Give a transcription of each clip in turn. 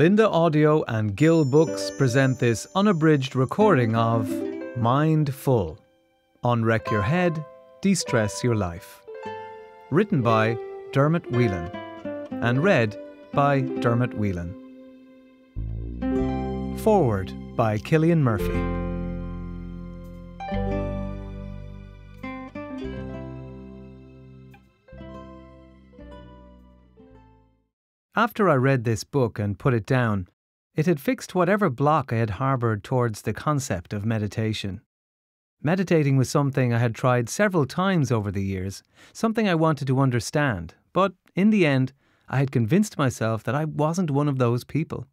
Lynda Audio and Gill Books present this unabridged recording of Mind Full Unwreck Your Head, De Stress Your Life. Written by Dermot Whelan and read by Dermot Whelan. Forward by Cillian Murphy. After I read this book and put it down, it had fixed whatever block I had harboured towards the concept of meditation. Meditating was something I had tried several times over the years, something I wanted to understand, but in the end, I had convinced myself that I wasn't one of those people.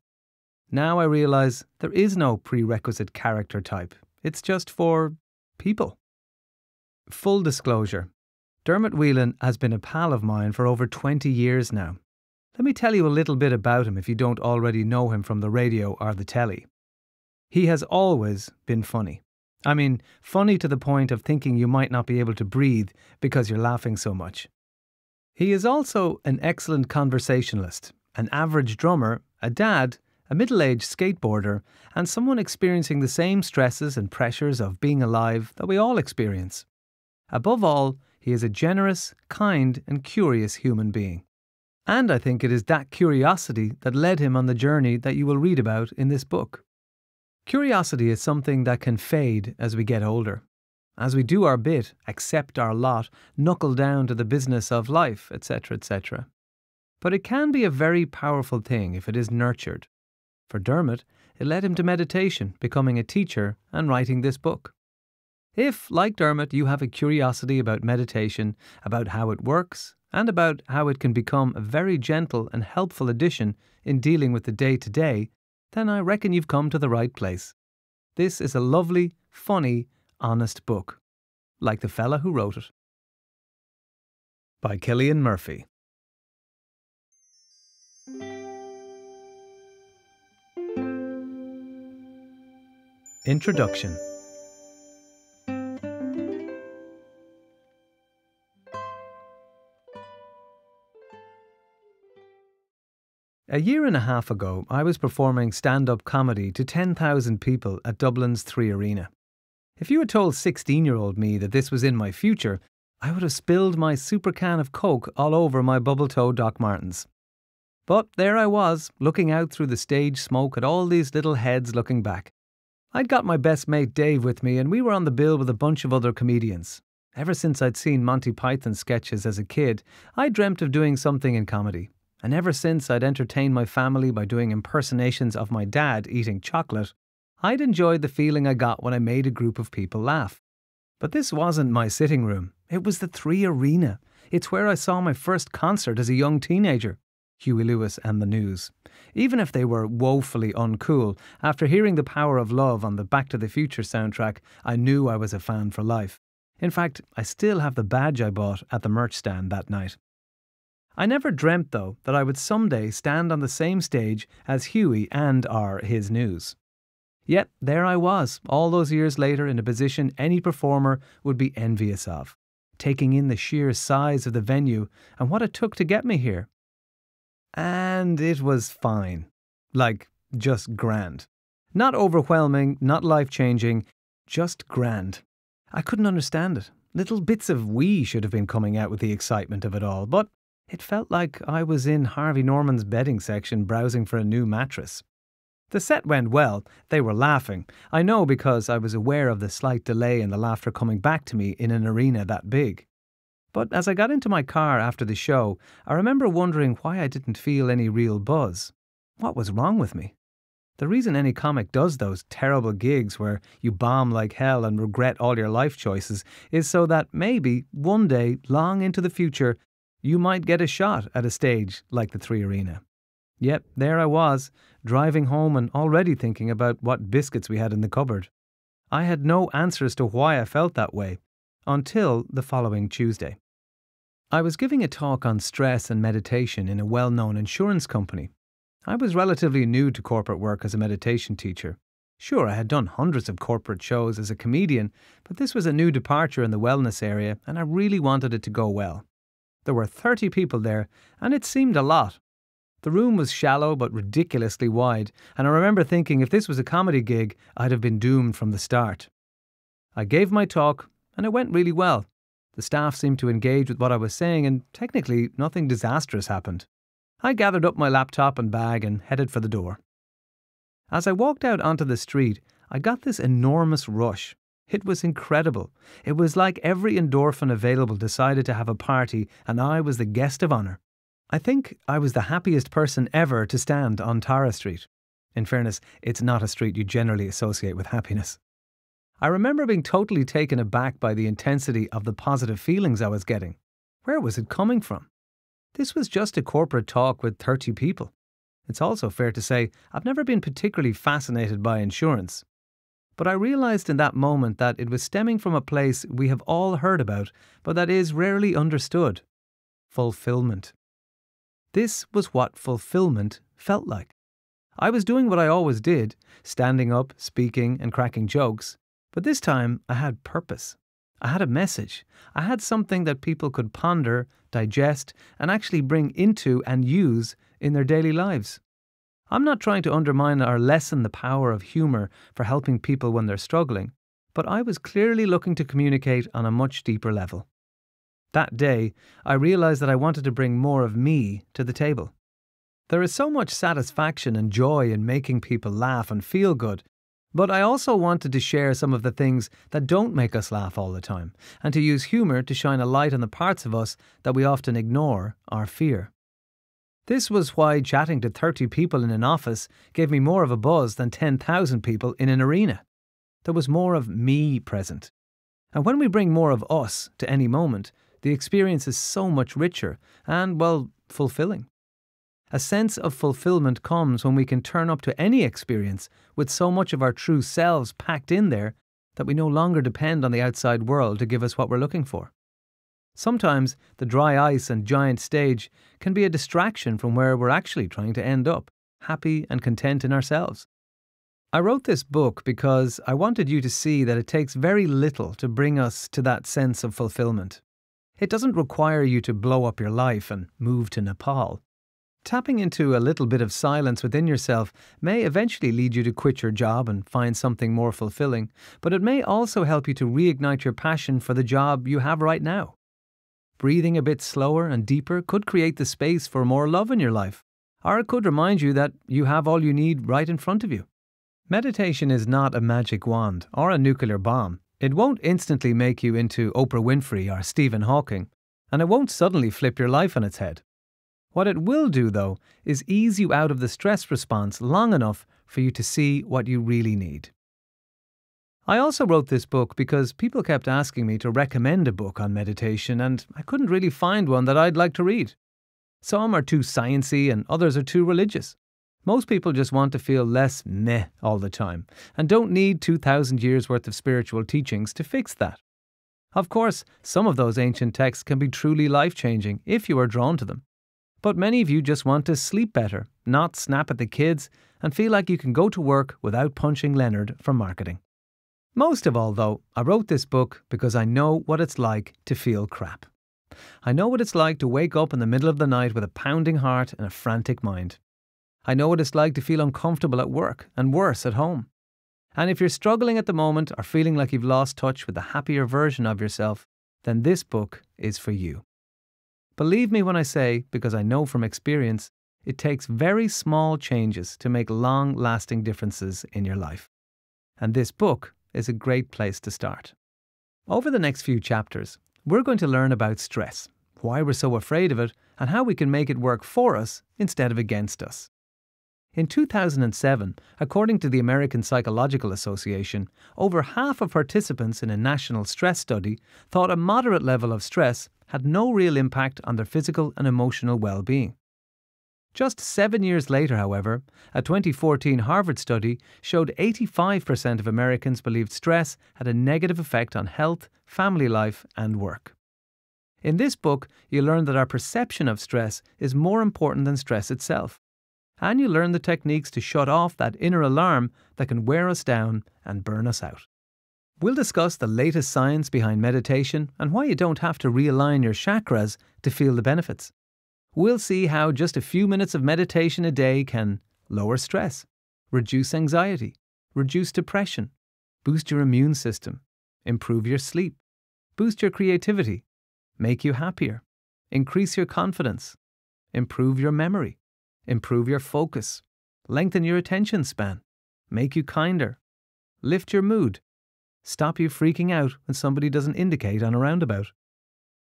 Now I realise there is no prerequisite character type, it's just for people. Full disclosure Dermot Whelan has been a pal of mine for over 20 years now. Let me tell you a little bit about him if you don't already know him from the radio or the telly. He has always been funny. I mean, funny to the point of thinking you might not be able to breathe because you're laughing so much. He is also an excellent conversationalist, an average drummer, a dad, a middle aged skateboarder, and someone experiencing the same stresses and pressures of being alive that we all experience. Above all, he is a generous, kind, and curious human being. And I think it is that curiosity that led him on the journey that you will read about in this book. Curiosity is something that can fade as we get older. As we do our bit, accept our lot, knuckle down to the business of life, etc., etc. But it can be a very powerful thing if it is nurtured. For Dermot, it led him to meditation, becoming a teacher, and writing this book. If, like Dermot, you have a curiosity about meditation, about how it works, and about how it can become a very gentle and helpful addition in dealing with the day to day, then I reckon you've come to the right place. This is a lovely, funny, honest book, like the fella who wrote it. By Cillian Murphy. Introduction A year and a half ago, I was performing stand up comedy to 10,000 people at Dublin's Three Arena. If you had told 16 year old me that this was in my future, I would have spilled my super can of Coke all over my bubble toe Doc Martens. But there I was, looking out through the stage smoke at all these little heads looking back. I'd got my best mate Dave with me, and we were on the bill with a bunch of other comedians. Ever since I'd seen Monty Python sketches as a kid, I dreamt of doing something in comedy. And ever since I'd entertained my family by doing impersonations of my dad eating chocolate, I'd enjoyed the feeling I got when I made a group of people laugh. But this wasn't my sitting room, it was the Three Arena. It's where I saw my first concert as a young teenager. Huey Lewis and the News. Even if they were woefully uncool, after hearing The Power of Love on the Back to the Future soundtrack, I knew I was a fan for life. In fact, I still have the badge I bought at the merch stand that night. I never dreamt, though, that I would someday stand on the same stage as Huey and our His News. Yet there I was, all those years later, in a position any performer would be envious of, taking in the sheer size of the venue and what it took to get me here. And it was fine. Like, just grand. Not overwhelming, not life changing, just grand. I couldn't understand it. Little bits of we should have been coming out with the excitement of it all, but it felt like I was in Harvey Norman's bedding section browsing for a new mattress. The set went well. They were laughing. I know because I was aware of the slight delay in the laughter coming back to me in an arena that big. But as I got into my car after the show, I remember wondering why I didn't feel any real buzz. What was wrong with me? The reason any comic does those terrible gigs where you bomb like hell and regret all your life choices is so that maybe one day, long into the future, you might get a shot at a stage like the Three Arena. Yet there I was, driving home and already thinking about what biscuits we had in the cupboard. I had no answers to why I felt that way until the following Tuesday. I was giving a talk on stress and meditation in a well known insurance company. I was relatively new to corporate work as a meditation teacher. Sure, I had done hundreds of corporate shows as a comedian, but this was a new departure in the wellness area, and I really wanted it to go well. There were 30 people there, and it seemed a lot. The room was shallow but ridiculously wide, and I remember thinking if this was a comedy gig, I'd have been doomed from the start. I gave my talk, and it went really well. The staff seemed to engage with what I was saying, and technically, nothing disastrous happened. I gathered up my laptop and bag and headed for the door. As I walked out onto the street, I got this enormous rush. It was incredible. It was like every endorphin available decided to have a party, and I was the guest of honour. I think I was the happiest person ever to stand on Tara Street. In fairness, it's not a street you generally associate with happiness. I remember being totally taken aback by the intensity of the positive feelings I was getting. Where was it coming from? This was just a corporate talk with 30 people. It's also fair to say I've never been particularly fascinated by insurance. But I realised in that moment that it was stemming from a place we have all heard about, but that is rarely understood fulfillment. This was what fulfillment felt like. I was doing what I always did, standing up, speaking, and cracking jokes, but this time I had purpose. I had a message. I had something that people could ponder, digest, and actually bring into and use in their daily lives. I'm not trying to undermine or lessen the power of humour for helping people when they're struggling, but I was clearly looking to communicate on a much deeper level. That day, I realised that I wanted to bring more of me to the table. There is so much satisfaction and joy in making people laugh and feel good, but I also wanted to share some of the things that don't make us laugh all the time, and to use humour to shine a light on the parts of us that we often ignore or fear. This was why chatting to 30 people in an office gave me more of a buzz than 10,000 people in an arena. There was more of me present. And when we bring more of us to any moment, the experience is so much richer and, well, fulfilling. A sense of fulfillment comes when we can turn up to any experience with so much of our true selves packed in there that we no longer depend on the outside world to give us what we're looking for. Sometimes the dry ice and giant stage can be a distraction from where we're actually trying to end up, happy and content in ourselves. I wrote this book because I wanted you to see that it takes very little to bring us to that sense of fulfillment. It doesn't require you to blow up your life and move to Nepal. Tapping into a little bit of silence within yourself may eventually lead you to quit your job and find something more fulfilling, but it may also help you to reignite your passion for the job you have right now. Breathing a bit slower and deeper could create the space for more love in your life, or it could remind you that you have all you need right in front of you. Meditation is not a magic wand or a nuclear bomb. It won't instantly make you into Oprah Winfrey or Stephen Hawking, and it won't suddenly flip your life on its head. What it will do, though, is ease you out of the stress response long enough for you to see what you really need. I also wrote this book because people kept asking me to recommend a book on meditation, and I couldn't really find one that I'd like to read. Some are too sciency and others are too religious. Most people just want to feel less meh all the time and don't need 2,000 years worth of spiritual teachings to fix that. Of course, some of those ancient texts can be truly life changing if you are drawn to them. But many of you just want to sleep better, not snap at the kids, and feel like you can go to work without punching Leonard for marketing. Most of all, though, I wrote this book because I know what it's like to feel crap. I know what it's like to wake up in the middle of the night with a pounding heart and a frantic mind. I know what it's like to feel uncomfortable at work and worse at home. And if you're struggling at the moment or feeling like you've lost touch with the happier version of yourself, then this book is for you. Believe me when I say, because I know from experience, it takes very small changes to make long lasting differences in your life. And this book is a great place to start. Over the next few chapters, we're going to learn about stress, why we're so afraid of it, and how we can make it work for us instead of against us. In 2007, according to the American Psychological Association, over half of participants in a national stress study thought a moderate level of stress had no real impact on their physical and emotional well being. Just seven years later, however, a 2014 Harvard study showed 85% of Americans believed stress had a negative effect on health, family life, and work. In this book, you learn that our perception of stress is more important than stress itself and you learn the techniques to shut off that inner alarm that can wear us down and burn us out. We'll discuss the latest science behind meditation and why you don't have to realign your chakras to feel the benefits. We'll see how just a few minutes of meditation a day can lower stress, reduce anxiety, reduce depression, boost your immune system, improve your sleep, boost your creativity, make you happier, increase your confidence, improve your memory, improve your focus, lengthen your attention span, make you kinder, lift your mood, stop you freaking out when somebody doesn't indicate on a roundabout.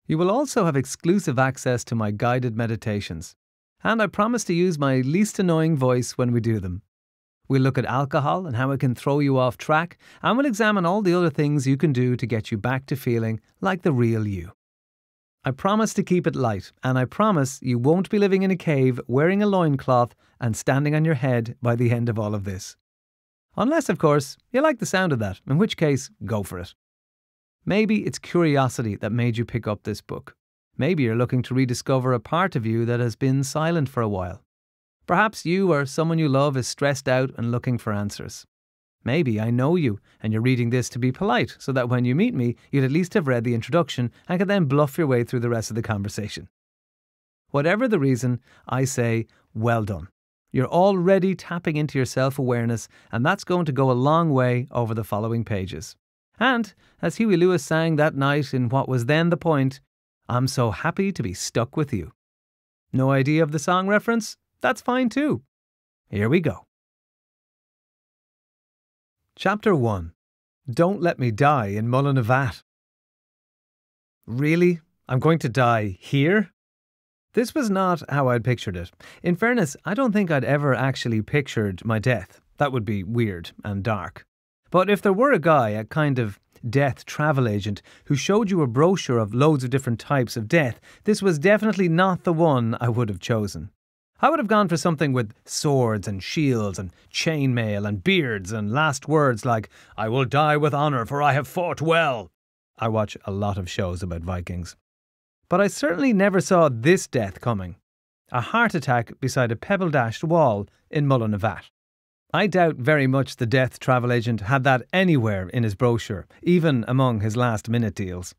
You will also have exclusive access to my guided meditations, and I promise to use my least annoying voice when we do them. We'll look at alcohol and how it can throw you off track, and we'll examine all the other things you can do to get you back to feeling like the real you. I promise to keep it light, and I promise you won't be living in a cave wearing a loincloth and standing on your head by the end of all of this. Unless, of course, you like the sound of that, in which case, go for it. Maybe it's curiosity that made you pick up this book. Maybe you're looking to rediscover a part of you that has been silent for a while. Perhaps you or someone you love is stressed out and looking for answers. Maybe I know you and you're reading this to be polite so that when you meet me, you'd at least have read the introduction and could then bluff your way through the rest of the conversation. Whatever the reason, I say, well done. You're already tapping into your self awareness, and that's going to go a long way over the following pages. And, as Huey Lewis sang that night in what was then the Point, I'm so happy to be stuck with you. No idea of the song reference? That's fine too. Here we go. Chapter 1 Don't Let Me Die in Mullinavat. Really? I'm going to die here? This was not how I'd pictured it. In fairness, I don't think I'd ever actually pictured my death. That would be weird and dark. But if there were a guy, a kind of death travel agent, who showed you a brochure of loads of different types of death, this was definitely not the one I would have chosen. I would have gone for something with swords and shields and chainmail and beards and last words like, I will die with honour, for I have fought well. I watch a lot of shows about Vikings. But I certainly never saw this death coming a heart attack beside a pebble dashed wall in Mullinavat. I doubt very much the death travel agent had that anywhere in his brochure, even among his last minute deals.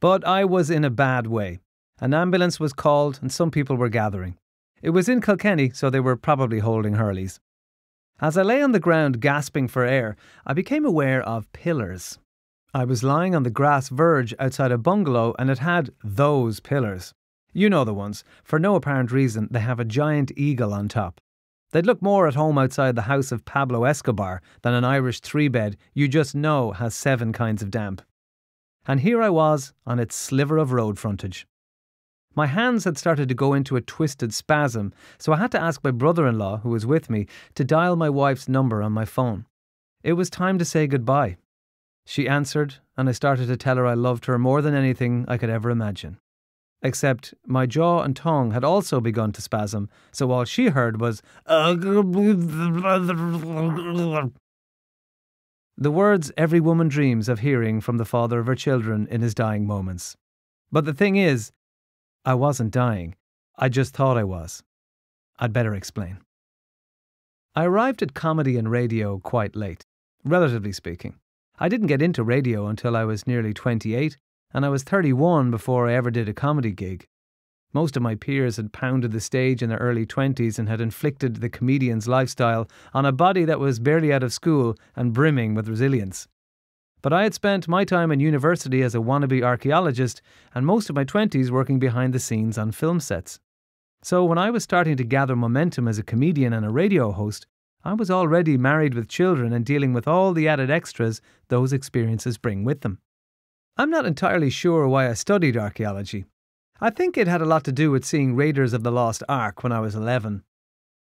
But I was in a bad way. An ambulance was called and some people were gathering. It was in Kilkenny, so they were probably holding Hurleys. As I lay on the ground gasping for air, I became aware of pillars. I was lying on the grass verge outside a bungalow and it had those pillars. You know the ones. For no apparent reason, they have a giant eagle on top. They'd look more at home outside the house of Pablo Escobar than an Irish three bed you just know has seven kinds of damp. And here I was on its sliver of road frontage. My hands had started to go into a twisted spasm, so I had to ask my brother in law, who was with me, to dial my wife's number on my phone. It was time to say goodbye. She answered, and I started to tell her I loved her more than anything I could ever imagine. Except my jaw and tongue had also begun to spasm, so all she heard was. The words every woman dreams of hearing from the father of her children in his dying moments. But the thing is, I wasn't dying. I just thought I was. I'd better explain. I arrived at comedy and radio quite late, relatively speaking. I didn't get into radio until I was nearly 28, and I was 31 before I ever did a comedy gig. Most of my peers had pounded the stage in their early 20s and had inflicted the comedian's lifestyle on a body that was barely out of school and brimming with resilience. But I had spent my time in university as a wannabe archaeologist and most of my 20s working behind the scenes on film sets. So when I was starting to gather momentum as a comedian and a radio host, I was already married with children and dealing with all the added extras those experiences bring with them. I'm not entirely sure why I studied archaeology. I think it had a lot to do with seeing Raiders of the Lost Ark when I was 11.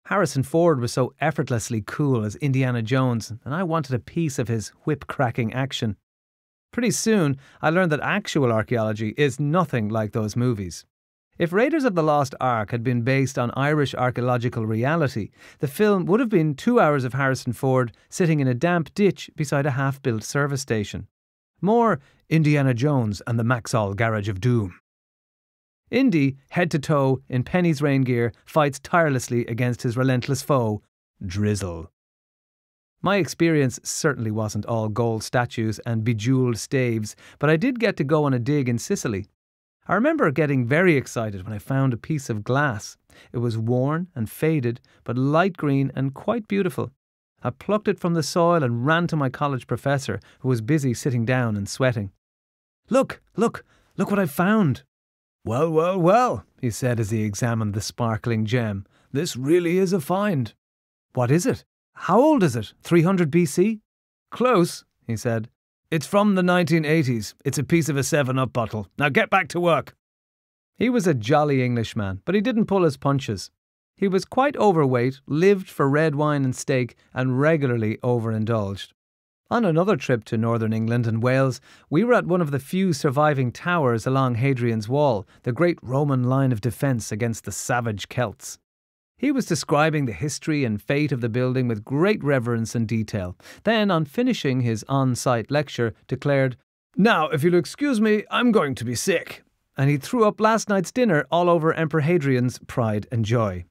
Harrison Ford was so effortlessly cool as Indiana Jones, and I wanted a piece of his whip cracking action. Pretty soon, I learned that actual archaeology is nothing like those movies. If Raiders of the Lost Ark had been based on Irish archaeological reality, the film would have been two hours of Harrison Ford sitting in a damp ditch beside a half built service station. More Indiana Jones and the Maxol Garage of Doom. Indy, head to toe, in Penneys rain gear, fights tirelessly against his relentless foe, Drizzle. My experience certainly wasn't all gold statues and bejeweled staves, but I did get to go on a dig in Sicily. I remember getting very excited when I found a piece of glass. It was worn and faded, but light green and quite beautiful. I plucked it from the soil and ran to my college professor, who was busy sitting down and sweating. Look, look, look what I've found. Well, well, well, he said as he examined the sparkling gem. This really is a find. What is it? How old is it? 300 BC? Close, he said. It's from the 1980s. It's a piece of a 7 Up bottle. Now get back to work. He was a jolly Englishman, but he didn't pull his punches. He was quite overweight, lived for red wine and steak, and regularly overindulged. On another trip to northern England and Wales, we were at one of the few surviving towers along Hadrian's Wall, the great Roman line of defence against the savage Celts. He was describing the history and fate of the building with great reverence and detail. Then, on finishing his on site lecture, declared, Now, if you'll excuse me, I'm going to be sick. And he threw up last night's dinner all over Emperor Hadrian's pride and joy.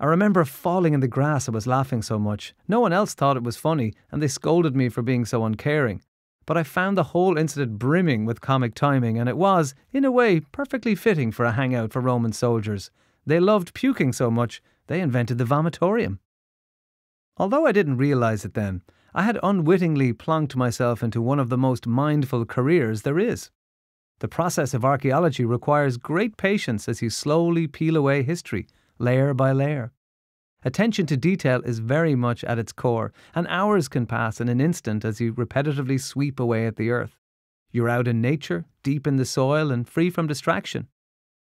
I remember falling in the grass, I was laughing so much. No one else thought it was funny, and they scolded me for being so uncaring. But I found the whole incident brimming with comic timing, and it was, in a way, perfectly fitting for a hangout for Roman soldiers. They loved puking so much they invented the vomitorium. Although I didn't realise it then, I had unwittingly plunked myself into one of the most mindful careers there is. The process of archaeology requires great patience as you slowly peel away history, layer by layer. Attention to detail is very much at its core, and hours can pass in an instant as you repetitively sweep away at the earth. You're out in nature, deep in the soil, and free from distraction.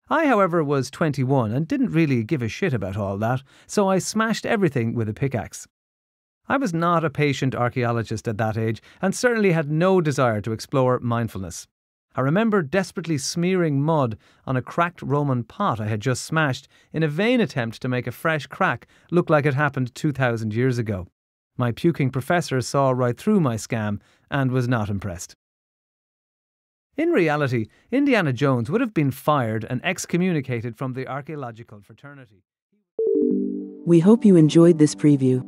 I, however, was 21 and didn't really give a shit about all that, so I smashed everything with a pickaxe. I was not a patient archaeologist at that age and certainly had no desire to explore mindfulness. I remember desperately smearing mud on a cracked Roman pot I had just smashed in a vain attempt to make a fresh crack look like it happened 2,000 years ago. My puking professor saw right through my scam and was not impressed. In reality, Indiana Jones would have been fired and excommunicated from the archaeological fraternity. We hope you enjoyed this preview.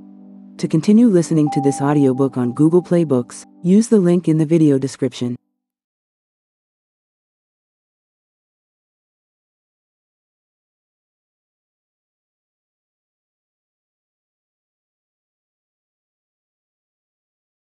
To continue listening to this audiobook on Google Play Books, use the link in the video description.